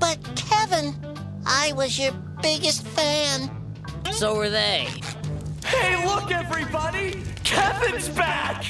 But Kevin, I was your biggest fan. So were they. Hey, look, everybody! Kevin's back!